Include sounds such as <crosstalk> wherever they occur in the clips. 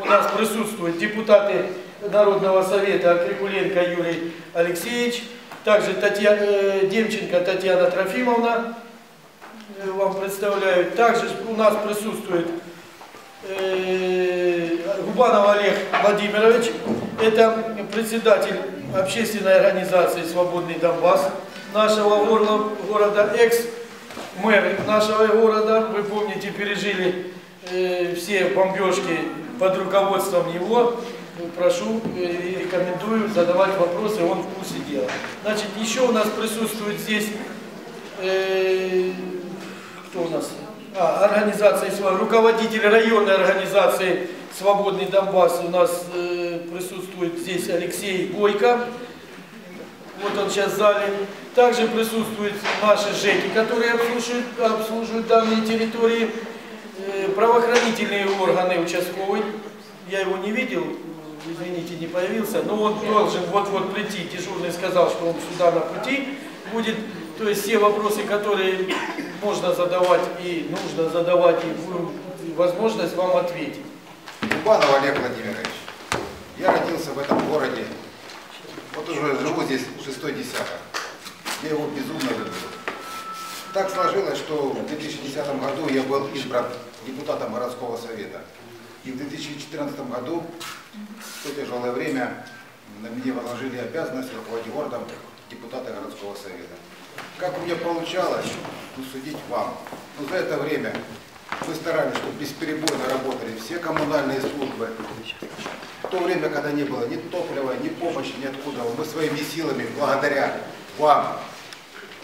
у нас присутствуют депутаты Народного совета Акрикуленко Юрий Алексеевич, также Татьяна, э, Демченко Татьяна Трофимовна, э, вам представляют. Также у нас присутствует э, Губанов Олег Владимирович, это председатель общественной организации «Свободный Донбасс» нашего города, экс-мэр нашего города. Вы помните, пережили все бомбежки под руководством его. Прошу э, и рекомендую задавать вопросы, он в курсе дела. Значит, еще у нас присутствует здесь, э, кто у нас? А, организация, сва- руководитель районной организации «Свободный Донбасс» у нас э, присутствует здесь Алексей Бойко. Вот он сейчас в зале. Также присутствуют наши ЖЭКи, которые обслуживают, обслуживают данные территории. Э, Правоохранительные органы участковый. Я его не видел, извините, не появился, но он должен вот-вот прийти. Дежурный сказал, что он сюда на пути будет. То есть все вопросы, которые можно задавать и нужно задавать, и возможность вам ответить. Кубанов Олег Владимирович. Я родился в этом городе. Вот уже живу здесь шестой десяток. Я его безумно люблю. Так сложилось, что в 2010 году я был избран депутатом городского совета. И в 2014 году, в то тяжелое время, на меня возложили обязанность руководить городом депутата городского совета. Как у меня получалось, судить вам. Но за это время мы старались, чтобы бесперебойно работали все коммунальные службы. В то время, когда не было ни топлива, ни помощи, ни откуда, мы своими силами, благодаря вам,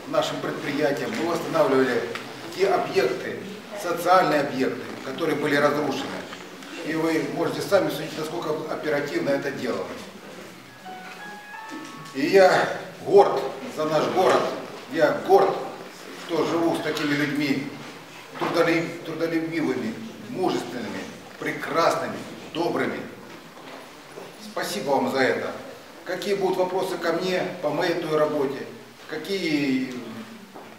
нашим предприятиям, мы восстанавливали те объекты, социальные объекты, которые были разрушены. И вы можете сами судить, насколько оперативно это делалось. И я горд за наш город, я горд, что живу с такими людьми, трудолюб- трудолюбивыми, мужественными, прекрасными, добрыми. Спасибо вам за это. Какие будут вопросы ко мне по моей той работе, какие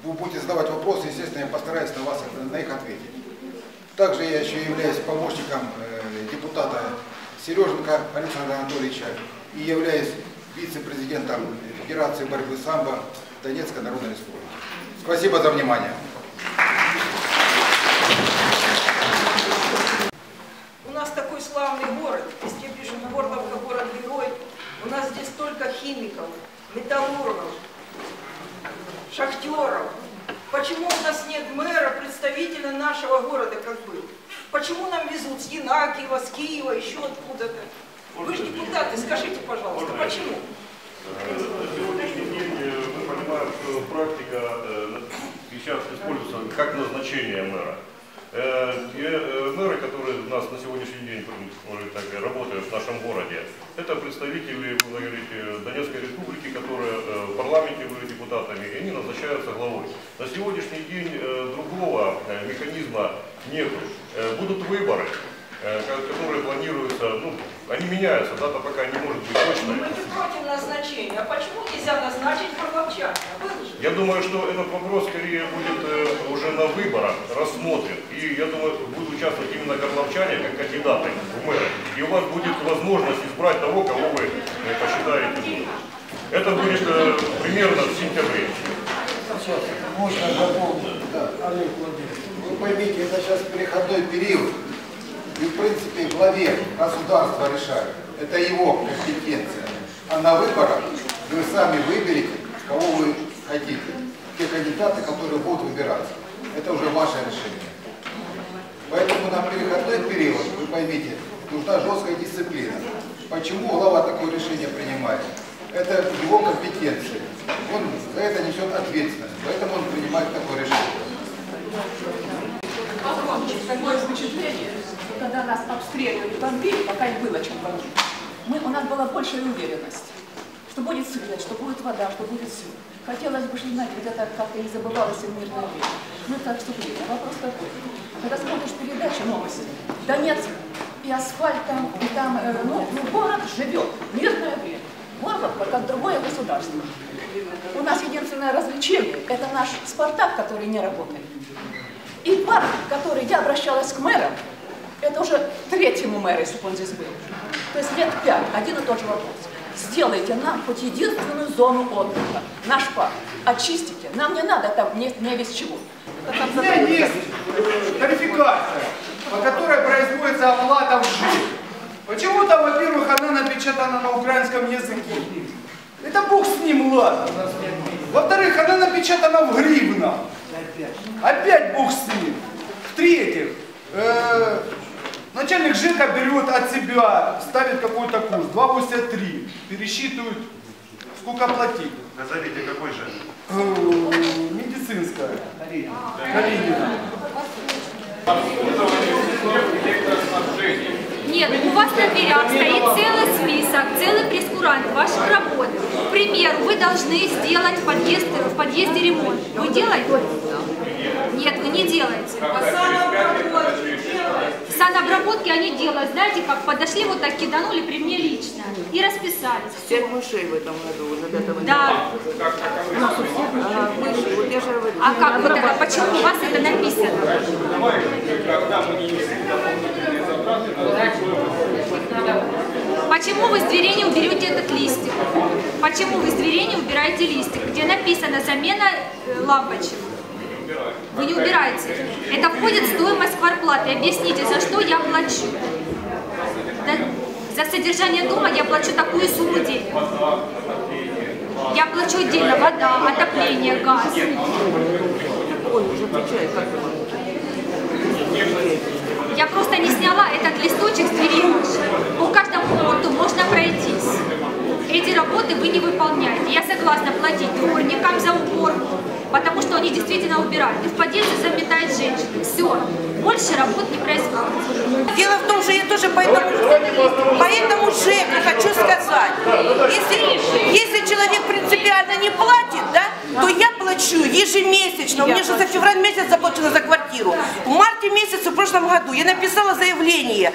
вы будете задавать вопросы, естественно, я постараюсь на вас на них ответить. Также я еще являюсь помощником э, депутата Сереженко Александра Анатольевича и являюсь вице-президентом Федерации борьбы самбо Донецкой Народной Республики. Спасибо за внимание. У нас такой славный город, везде пишем Горловка город-герой. У нас здесь столько химиков, металлургов, шахтеров. Почему у нас нет мэра, представителя нашего города, как был? Почему нам везут с Янакиева, с Киева, еще откуда-то? Вы же депутаты, скажите, пожалуйста, почему? На сегодняшний день э, мы понимаем, что практика э, сейчас используется как назначение мэра. Э, те, э, Мэры, которые у нас на сегодняшний день так, работают в нашем городе, это представители, говорите, Донецкой республики, которые э, в парламенте были депутатами, и они назначаются главой. На сегодняшний день э, другого э, механизма нет. Будут выборы, э, ко- которые планируются, ну, они меняются, дата пока не может быть точной. Мы не против назначения. А почему нельзя назначить же. Я думаю, что этот вопрос скорее будет э, уже на выборах рассмотрен. И я думаю, будут участвовать именно горловчане как кандидаты в мэры. И у вас будет возможность избрать того, кого вы э, посчитаете нужным. Это будет э, примерно в сентябре. Сейчас можно дополнить. Да. Олег Владимирович. Вы поймите, это сейчас переходной период. И в принципе главе государства решает. Это его компетенция. А на выборах вы сами выберете, кого вы хотите. Те кандидаты, которые будут выбираться. Это уже ваше решение. Поэтому на переходной период, вы поймите, нужна жесткая дисциплина. Почему глава такое решение принимает? Это его компетенция. Он за это несет ответственность. Поэтому он принимает такое решение. Такое впечатление, что когда нас обстреливали, бомбили, пока их было чем бомбить, мы, у нас была большая уверенность, что будет свет, что будет вода, что будет все. Хотелось бы, знаете, где-то как-то не забывалось в мирное время. Ну, это отступление. Вопрос такой. Когда смотришь передачи, новости, Донецк и асфальтом, и там, э, ну, ну, город живет, мирное время. Горловка как другое государство. У нас единственное развлечение – это наш «Спартак», который не работает. И парк, который я обращалась к мэрам, Это уже третьему мэру, здесь был. То есть лет пять, один и тот же вопрос. Сделайте нам хоть единственную зону отдыха, наш парк. Очистите. Нам не надо там не, не весь чего. У меня есть тарификация, по которой производится оплата в ЖИК. Почему-то, во-первых, она напечатана на украинском языке. Это бог с ним, ладно. Во-вторых, она напечатана в гривнах. Опять бог с ним. В-третьих, э, начальник ЖИКа берет от себя, ставит какой-то курс, 2,83, пересчитывает, сколько платить. Назовите, какой же? Э, медицинская. Калинина. Нет, у вас на дверях стоит целый список, целый прескурант ваших работ. К примеру, вы должны сделать в подъезде, в подъезде ремонт. Вы делаете? Нет, вы не делаете. В санобработке они делают, знаете, как подошли вот так, киданули при мне лично и расписались. Всех мышей в этом году уже до этого Да. Мыши, вот я же говорю. А как вот это, почему у вас это написано? Почему вы с дверей не уберете этот листик? Почему вы с дверей не убираете листик, где написано замена э, лампочек? Вы не убираете. Это входит в стоимость кварплаты. Объясните, за что я плачу? За содержание дома я плачу такую сумму денег. Я плачу отдельно вода, отопление, газ. Ой, уже отвечает, как. Я просто не сняла этот листочек с двери. По каждому пункту можно пройтись. Эти работы вы не выполняете. Я согласна платить дворникам за уборку, потому что они действительно убирают. И в подъезде заметает женщины. Все. Больше работ не происходит. Дело в том, что я тоже по этому, по этому ЖЭКу хочу сказать. Если, если человек принципиально не платит, да, то я плачу ежемесячно. У меня же за февраль месяц заплачено за квартиру. В марте месяце в прошлом году я написала заявление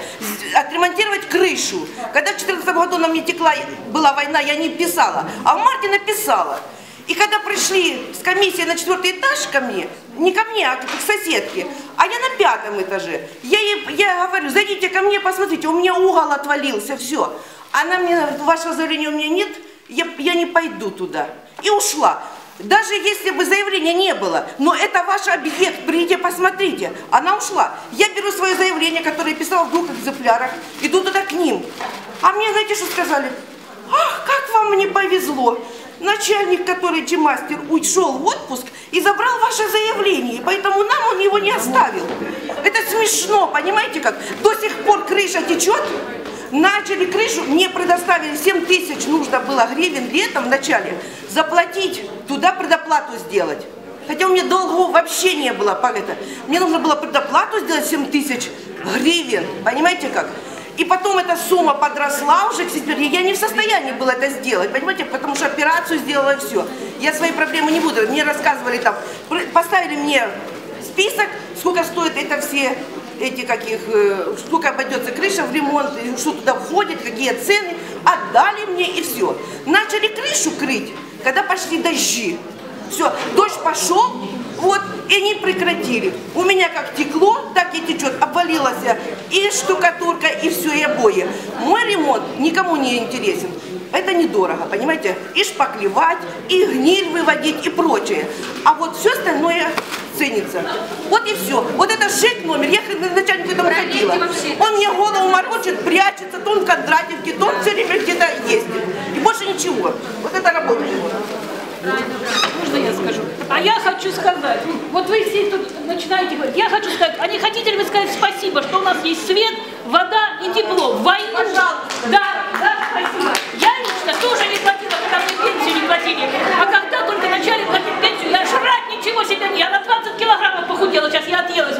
отремонтировать крышу. Когда в 2014 году на мне текла, была война, я не писала. А в марте написала. И когда пришли с комиссией на четвертый этаж ко мне, не ко мне, а к соседке, а я на пятом этаже, я ей я говорю, зайдите ко мне, посмотрите, у меня угол отвалился, все. Она мне говорит, вашего заявления у меня нет, я, я не пойду туда. И ушла. Даже если бы заявления не было, но это ваш объект, придите посмотрите. Она ушла. Я беру свое заявление, которое писала в двух экземплярах, иду туда к ним. А мне, знаете, что сказали? Ах, как вам не повезло. Начальник, который чемастер, ушел в отпуск и забрал ваше заявление, поэтому нам он его не оставил. Это смешно, понимаете как? До сих пор крыша течет, начали крышу, мне предоставили 7 тысяч, нужно было гривен летом в начале, заплатить, туда предоплату сделать. Хотя у меня долгов вообще не было по это. Мне нужно было предоплату сделать 7 тысяч гривен, понимаете как? И потом эта сумма подросла уже к сентябрю. Я не в состоянии была это сделать, понимаете, потому что операцию сделала все. Я свои проблемы не буду. Мне рассказывали там, поставили мне список, сколько стоит это все эти каких, э, сколько обойдется крыша в ремонт, что туда входит, какие цены. Отдали мне и все. Начали крышу крыть, когда пошли дожди. Все, дождь пошел, вот, и они прекратили. У меня как текло, так и течет, обвалилась и штукатурка, и все, и обои. Мой ремонт никому не интересен. Это недорого, понимаете? И шпаклевать, и гниль выводить, и прочее. А вот все остальное ценится. Вот и все. Вот это ЖЭК номер, я к начальнику Пролейте ходила. Он мне голову морочит, прячется, то он в Кондратьевке, то он все время где-то ездит. И больше ничего. Вот это работает. Можно я скажу? А я хочу сказать, вот вы все тут начинаете говорить, я хочу сказать, а не хотите ли вы сказать спасибо, что у нас есть свет, вода и тепло? В войну. Да, да, спасибо. Я лично тоже не платила, когда мне пенсию не платили. А когда только начали платить пенсию, я жрать ничего себе не... Я на 20 килограммов похудела, сейчас я отъелась.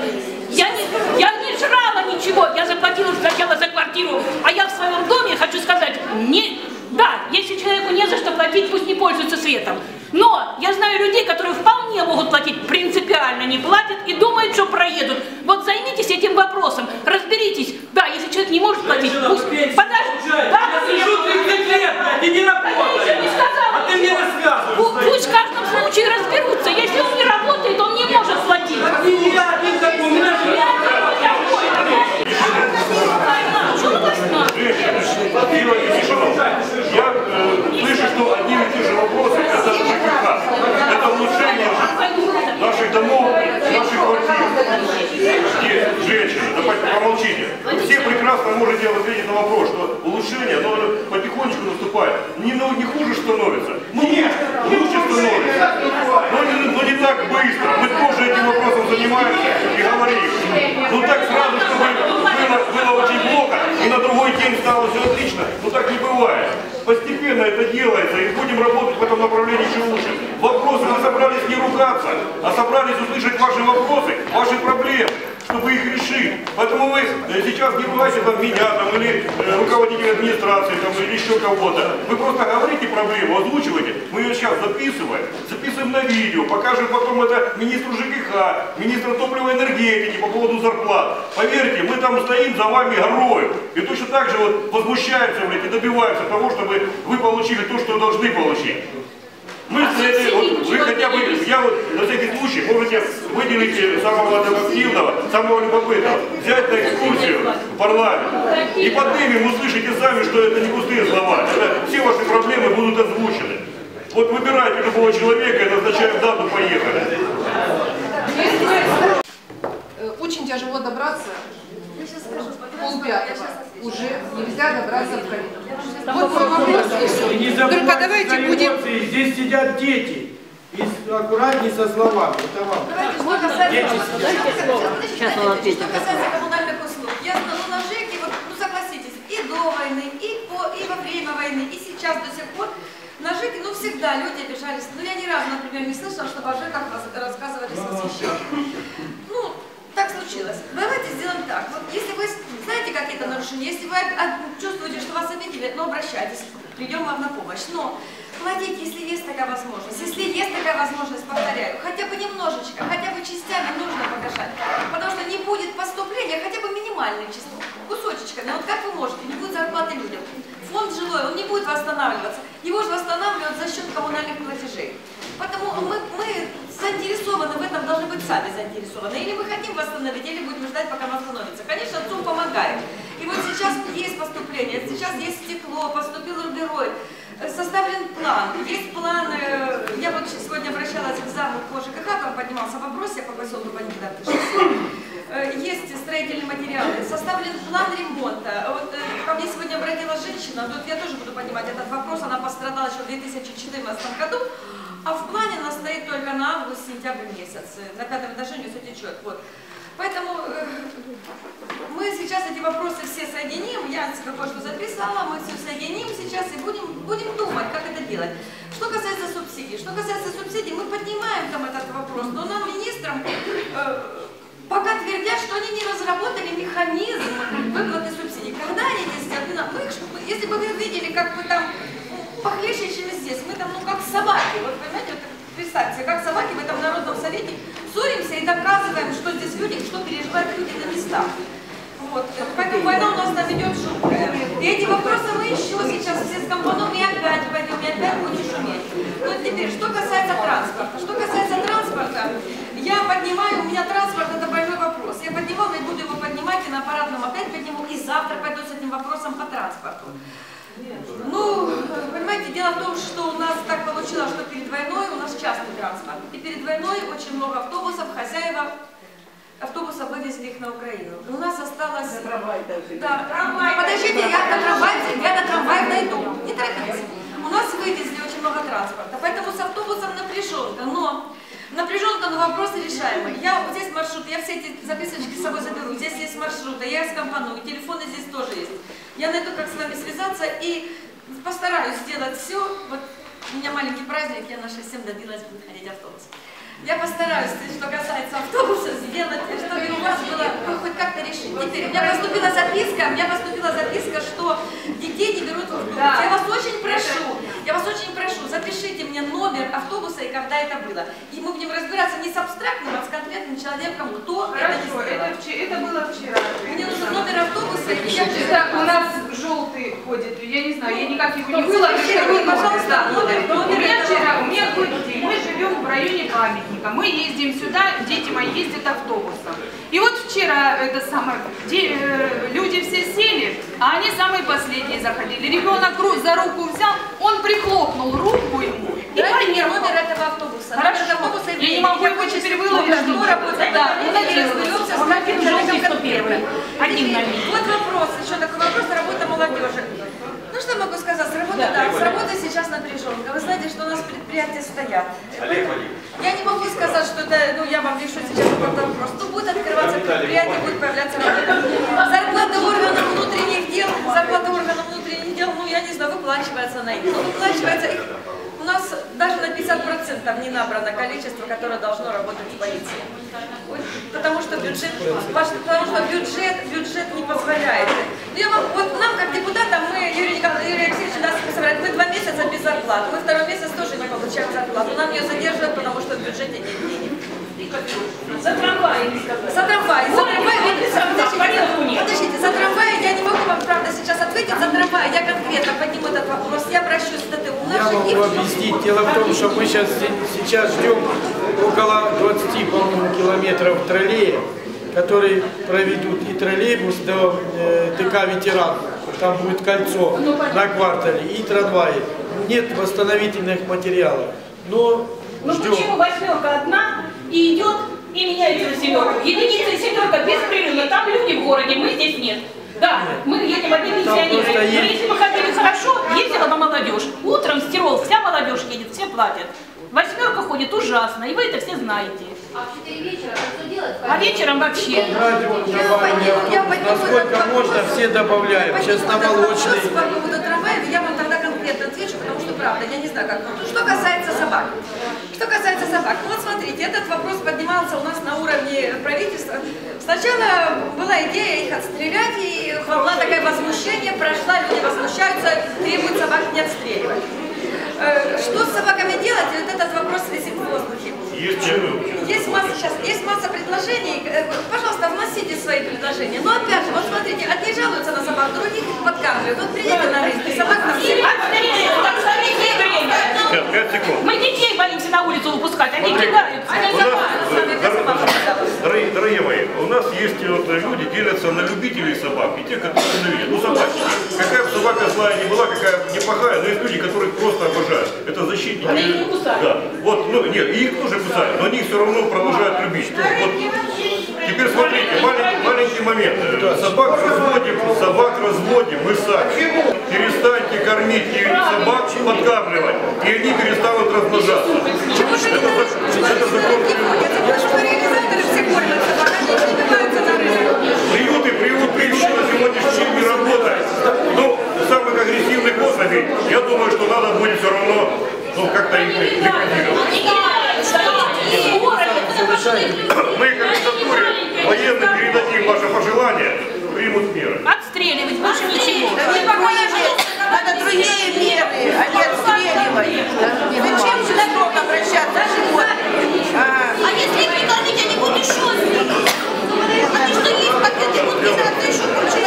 Я не, я не жрала ничего, я заплатила сначала за квартиру, а я в своем доме, хочу сказать, не... Да, если человеку не за что платить, пусть не пользуется светом. Но я знаю людей, которые вполне могут платить, принципиально не платят и думают, что проедут. Вот займитесь этим вопросом, разберитесь. Да, если человек не может платить, пусть... Подожди, да, Ты не я еще не сказала А ты мне ничего. рассказываешь. Пу- Пусть в каждом случае разберутся. Если он не работает, он не может платить. Не я один такой, у меня же Я- я- я- можете ответить на вопрос, что улучшение, оно потихонечку наступает. Не, ну, не хуже становится. Ну, лучше становится. Но не, но не так быстро. Мы тоже этим вопросом занимаемся и говорим. Ну так сразу, чтобы было, было очень плохо, и на другой день стало все отлично. Ну так не бывает. Постепенно это делается, и будем работать в этом направлении еще лучше. Вопросы мы собрались не ругаться, а собрались услышать ваши вопросы, ваши проблемы чтобы их решить. Поэтому вы э, сейчас не ругайте там меня там, или э, руководителя администрации там, или еще кого-то. Вы просто говорите проблему, озвучиваете. Мы ее сейчас записываем, записываем на видео, покажем потом это министру ЖКХ, министру топливной энергетики по поводу зарплат. Поверьте, мы там стоим за вами горою. И точно так же вот возмущаемся блядь, и добиваемся того, чтобы вы получили то, что должны получить. Мы с этой, вот, вы хотя бы, я вот на всякий случай можете выделить самого активного, самого любопытного, взять на экскурсию в парламент и поднимем, услышите сами, что это не пустые слова. Это все ваши проблемы будут озвучены. Вот выбирайте любого человека и назначаем дату, поехали. Э, Очень тяжело добраться. Полпятого. Уже нельзя добраться в коридор. Вот мой вопрос и все. Только давайте будем... Здесь сидят дети. И аккуратней со словами. Это вам. Сейчас он ответит. Что касается коммунальных услуг, я ну, на ЖЭКе, вот, ну согласитесь, и до войны, и, по, и во время войны, и сейчас до сих пор на ЖЭКе, ну всегда люди обижались. Ну я ни разу, например, не слышала, чтобы о ЖЭКах рас- рассказывали с восхищением. Ну, так случилось. Давайте сделаем так. Вот если вы знаете какие-то нарушения, если вы чувствуете, что вас обидели, ну обращайтесь, придем вам на помощь. Но платить, если есть такая возможность. Если есть такая возможность, повторяю, хотя бы немножечко, хотя бы частями нужно погашать. Потому что не будет поступления, хотя бы минимальные числа, кусочечками. Вот как вы можете, не будет зарплаты людям. Фонд жилой, он не будет восстанавливаться. Его же восстанавливают за счет коммунальных платежей. Поэтому мы, мы заинтересованы в этом, должны быть сами заинтересованы. Или мы хотим восстановить, или будем ждать, пока он восстановится. Конечно, ЦУМ помогает. И вот сейчас есть поступление, сейчас есть стекло, поступил рубероид, э, составлен план. Есть план, э, я вот сегодня обращалась к заму по ЖКХ, там поднимался вопрос, я по поселку Бандитов есть строительные материалы, составлен план ремонта. Вот э, ко мне сегодня обратилась женщина, вот я тоже буду понимать этот вопрос, она пострадала еще в 2014 году, а в плане она стоит только на август-сентябрь месяц. На пятом этаже у нее все течет. Вот. Поэтому э, мы сейчас эти вопросы все соединим, я себе кое-что записала, мы все соединим сейчас и будем, будем думать, как это делать. Что касается субсидий, что касается субсидий, мы поднимаем там этот вопрос, но нам, министрам, э, пока твердят, что они не разработали механизм выплаты субсидий. Когда они это сделают? Мы, их- если бы вы видели, как мы там ну, похлеще, чем здесь, мы там, ну, как собаки, вот понимаете, вот представьте, как собаки в этом народном совете ссоримся и доказываем, что здесь люди, что переживают люди на местах. Вот. Поэтому война у нас там идет жуткая. И эти вопросы мы еще сейчас все скомпонуем и опять пойдем, и опять будем шуметь. Но теперь, что касается транспорта. Что касается транспорта, я поднимаю, у меня транспорт это больной вопрос. Я поднимала и буду его поднимать, и на аппаратном опять подниму, и завтра пойду с этим вопросом по транспорту. Ну, понимаете, дело в том, что у нас так получилось, что перед войной у нас частный транспорт. И перед войной очень много автобусов, хозяева автобусов вывезли их на Украину. И у нас осталось... Да, подождите, я до трамвая, я до трамвая дойду. Не торопитесь. У нас вывезли очень много транспорта, поэтому с автобусом напряженка. Но напряженка, но вопросы решаемые. Я вот здесь маршрут, я все эти записочки с собой заберу. Здесь есть маршруты, я их скомпоную, телефоны здесь тоже есть. Я найду, как с вами связаться и постараюсь сделать все. Вот у меня маленький праздник, я на 6-7 добилась будет ходить автобус. Я постараюсь, что касается автобуса, сделать, чтобы у вас было ну, хоть как-то решить. Теперь, у меня поступила записка, у меня поступила записка, что детей не берут в автобус. Я вас очень прошу, я вас очень прошу, запишите мне номер автобуса и когда это было. И мы будем разбираться не с абстрактным, а с конкретным человеком, кто это Хорошо, сделал. это, это было вчера. Мне нужен номер автобуса, и я Это у нас желтый ходит, я не знаю, я никак его не было. это был пожалуйста, да. номер, У номер меня вчера, у меня какой мы живем в районе памятника, мы ездим сюда, дети мои ездят автобусом. И вот вчера это самое, э, люди все сели, а они самые последние заходили. Ребенок за руку взял, он прихлопнул руку ему И Дайте мне поехал. номер этого автобуса. Хорошо. Номер автобуса и Я не могу его теперь знать, выложить. Кто работает? Да, Да, я мы надеюсь, разберемся с он один человеком желтый, кто конкретно. первый. Один на них. Вот вопрос, еще такой вопрос, работа молодежи. Ну что могу сказать, с работы, да, с работы сейчас напряженка. Вы знаете, что у нас предприятия стоят. Я не могу сказать, что это, ну я вам решу сейчас этот вопрос. Ну будет открываться предприятие, будет появляться работа. Зарплата органов внутренних дел, зарплата органов внутренних дел, ну я не знаю, выплачивается на их. Ну выплачивается их. У нас даже на 50% не набрано количество, которое должно работать в полиции. Потому что бюджет, потому что бюджет, бюджет не позволяет. Ну, я вам- вот нам, как депутатам, мы, Юрий, Николаевич, Юрий Алексеевич нас представляет, мы два месяца без зарплаты. Мы второй месяц тоже не получаем зарплату. Нам ее задерживают, потому что в бюджете нет денег. Не. За трамвай, за трамвай, вот, Подождите, подождите, подождите, за трамвай я не могу вам, правда, сейчас ответить, за трамвай я конкретно подниму этот вопрос, я обращусь к ТТУ. Я могу объяснить. Дело в том, что мы сейчас, сейчас ждем около 20, по-моему, километров троллея, которые проведут и троллейбус до э, ДК «Ветеран». Там будет кольцо на квартале и трамваи. Нет восстановительных материалов. Но Ну ждем. почему восьмерка одна и идет и меняется на семерку? Единица и семерка беспрерывно. Там люди в городе, мы здесь нет. Да, мы едем одни пенсионеры. есть- если бы ходили хорошо, ездила бы молодежь. Утром с Тирол вся молодежь едет, все платят. Восьмерка ходит ужасно, и вы это все знаете. А в 4 вечера что делать? А вечером вообще. Радио добавили автобус. Насколько можно, все добавляем. Сейчас на молочный. Вопрос по поводу трамваев, я вам тогда конкретно отвечу, потому что правда, я не знаю как. Ну, Что касается собак. Что касается собак. Вот смотрите, этот вопрос поднимался у нас на уровне правительства. Сначала была идея их отстрелять, и была такое возмущение, прошла, люди возмущаются, требуют собак не отстреливать. Э, Что с собаками делать, вот этот вопрос висит в воздухе. Есть масса сейчас, есть масса предложений. Э, Пожалуйста, вносите свои предложения. Но опять же, вот смотрите, одни жалуются на собак, других подкармливают. Вот приедете на рынок, собак там. Пять, секунд. Мы детей боимся на улицу выпускать, они кидаются. Они У нас, сами дор- собак дорогие, дорогие мои, у нас есть вот люди делятся на любителей собак и те, которые ненавидят. Ну, собачники. Какая бы собака злая не была, какая бы неплохая, но есть люди, которые просто обожают. Это защитники. Они их не кусают. Да. Вот, ну, нет, и их тоже кусают, но они их все равно продолжают любить. Вот, теперь смотрите, маленький, маленький момент. Э, Собак разводим, собак разводим мы сами. Перестаньте кормить и собак подкармливать, и они перестанут размножаться. Это, это закон природы. Приюты, приют на сегодняшний не работает. Ну, самых агрессивных особей, я думаю, что надо будет все равно, ну, как-то их ликвидировать. Мы кандидатуре военным передадим ваше пожелание, примут меры. Отстреливать больше ничего. Да не похоже, надо другие меры, а не отстреливать. Зачем сюда к обращаться к животным? А, А если их не кормить, они будут еще злее. Они что есть, как это будут кидаться еще больше.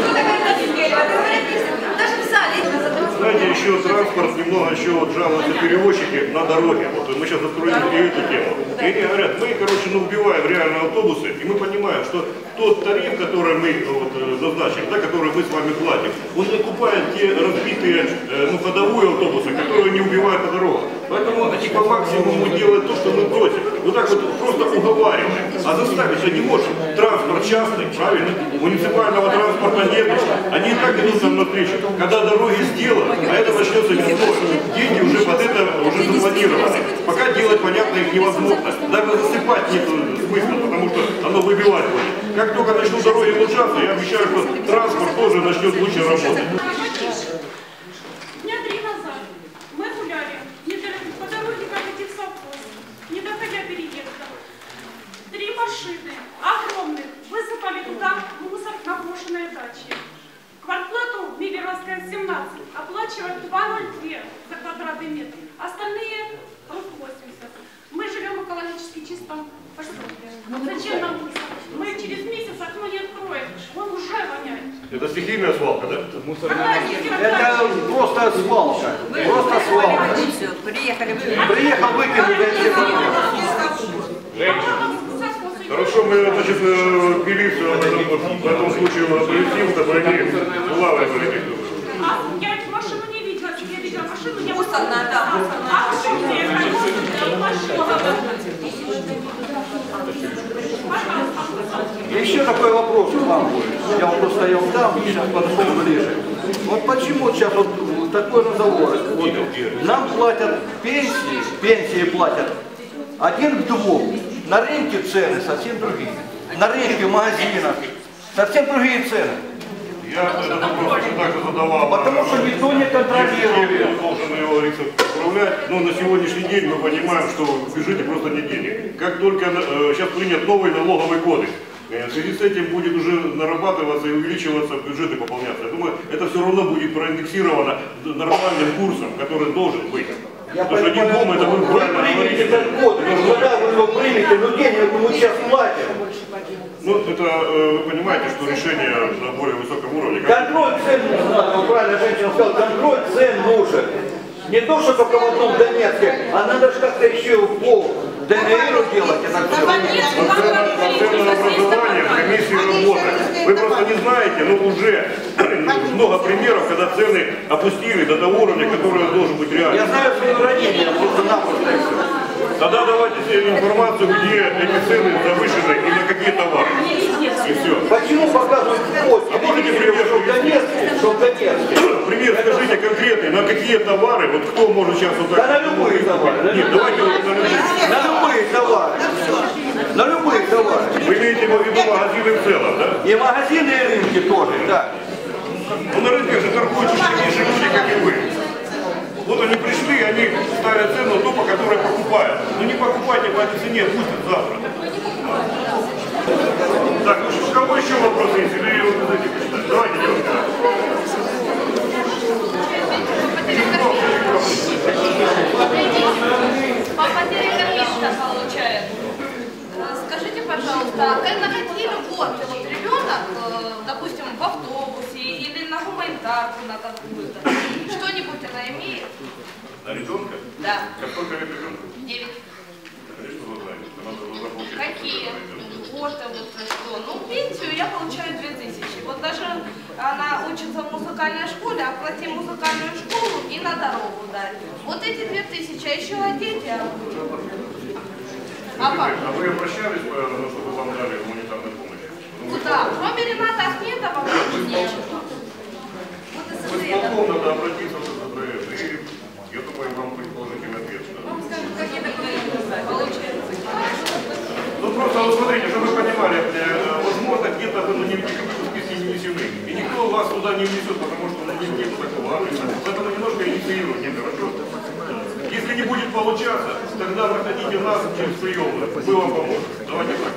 Ну, такая неделя, а ты знаешь, даже в зале Еще транспорт, немного еще вот жалуются перевозчики на дороге. Вот мы сейчас затроили и эту тему. И они говорят, мы, короче, ну, убиваем реально автобусы, и мы понимаем, что тот тариф, который мы ну, вот, э, назначим, да, который мы с вами платим, он не окупает те разбитые, э, ну, ходовые автобусы, которые не убивают на дорогах. Поэтому они по максимуму делают то, что мы просим. Вот так вот просто уговариваем. А заставить не можем. Транспорт частный, правильно? Муниципального транспорта нет. Они и так идут нам навстречу. Когда дороги сделаны, а это начнется деньги уже под это уже запланированы. Пока делать, понятно, их невозможно. Даже засыпать нет смысла, потому что оно выбивать будет. Как только начнут дороги улучшаться, я обещаю, что транспорт тоже начнет лучше работать. 0,2 за квадратный метр. Остальные 80. Мы живем экологически чистом поселке. Зачем нам мы через месяц окно не откроем? Он уже воняет. Это стихийная свалка, да? Это, мусорная... это просто свалка. Просто свалка. Приехали, Приехал, выкинул. Хорошо, мы значит, э, милицию э, в этом случае э, оповестим, да, проверим. Главное, проверим. одна, да. Еще такой вопрос к вам будет. Я вот просто стоял там, и сейчас подошел ближе. Вот почему сейчас вот такой разговор? Вот, нам платят пенсии, пенсии платят один к двум. На рынке цены совсем другие. На рынке, магазинах совсем другие цены. Я этот вопрос точно так же задавал. Потому что никто не контролирует. Должен его управлять, но на сегодняшний день мы понимаем, что в бюджете просто нет денег. Как только э, сейчас принят новый налоговый кодекс, э, в связи с этим будет уже нарабатываться и увеличиваться бюджет и пополняться. Я думаю, это все равно будет проиндексировано нормальным курсом, который должен быть. Я Потому что один дом, это вы вы примете этот код, и когда вы его примете, ну денег мы сейчас платим. Ну, это э, вы понимаете, что решение на более высоком уровне. как- Контроль цен нужен, вот правильно женщина сказала, контроль цен нужен. Не то, что только в одном Донецке, а надо же как-то еще в пол ДНР делать это все. Образование в комиссии работает. Вы просто не знаете, но уже много примеров, когда цены опустили до того уровня, который должен быть реальным. Я знаю свои ранения, просто-напросто и все. Тогда давайте себе информацию, где эти цены завышены и на какие товары. И все. Почему показывают вход? А можете пример что в Донецке? <clears throat> Пример скажите конкретный, на какие товары, вот кто может сейчас вот так... Да на любые товары. Нет, давайте вот на любые. На любые товары. На любые товары. Вы имеете в виду магазины в целом, да? И магазины, и рынки тоже, да. Ну на рынке же торгуют такие же люди, как и вы. Вот они пришли, они ставят цену ту, по которой покупают. Ну не покупайте по этой цене, пустят завтра. Так, ну у кого еще вопросы есть? Или вот из этих почитать? Давайте, девушка. Папа директор получает. Э, Скажите, пожалуйста, на какие льготы вот ребенок, э, допустим, в автобусе на гуманитарку на какую-то, что-нибудь она имеет? На ребенка? Да. Как сколько лет ребенку? Девять. Какие льготы, вот что? Ну, пенсию я получаю 2000. Вот даже она учится в музыкальной школе, оплати музыкальную школу и на дорогу дать. Вот эти 2000, а еще одеть я А папа? А вы обращались, э, ну, чтобы вам дали гуманитарную помощь? Ну, Куда? Кроме Рената Ахметова больше нечего. Потом надо обратиться в СССР, и я думаю, вам будет положительный ответ. Вам скажут, получается. Ну просто вот смотрите, чтобы вы понимали, э, возможно, где-то вы ну, не в списке не внесены. И никто вас туда не внесет, потому что ну, нет, нет такого адреса. Поэтому немножко инициируйте, хорошо? Если не будет получаться, тогда проходите в нас через приемную. Мы вам поможем. Давайте так.